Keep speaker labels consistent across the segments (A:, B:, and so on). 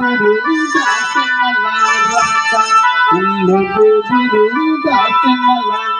A: 嘟嘟嘟嘟嘟嘟嘟嘛啦，嘟嘟嘟嘟嘟嘟嘟嘛啦。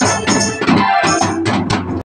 A: Stop.